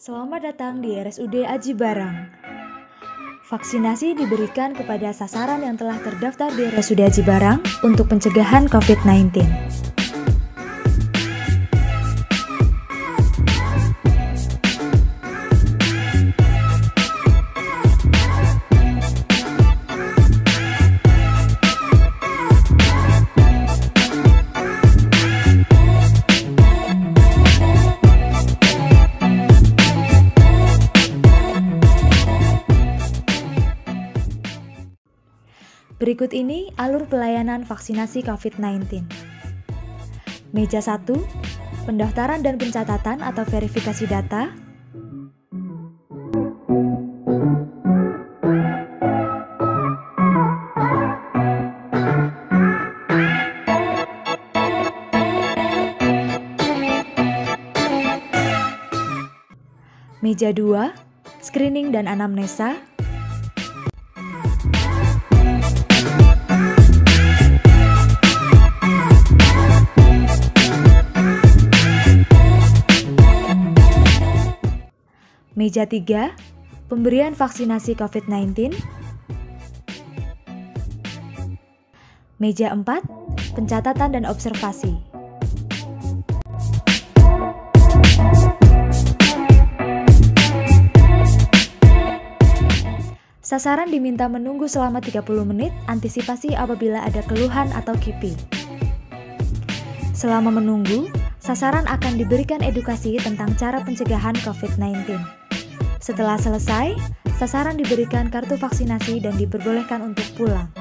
Selamat datang di RSUD Aji Barang. Vaksinasi diberikan kepada sasaran yang telah terdaftar di RSUD Aji Barang untuk pencegahan COVID-19. Berikut ini alur pelayanan vaksinasi COVID-19. Meja 1, pendaftaran dan pencatatan atau verifikasi data. Meja 2, screening dan anamnesa. Meja 3, pemberian vaksinasi COVID-19. Meja 4, pencatatan dan observasi. Sasaran diminta menunggu selama 30 menit antisipasi apabila ada keluhan atau kipi. Selama menunggu, sasaran akan diberikan edukasi tentang cara pencegahan COVID-19. Setelah selesai, sasaran diberikan kartu vaksinasi dan diperbolehkan untuk pulang.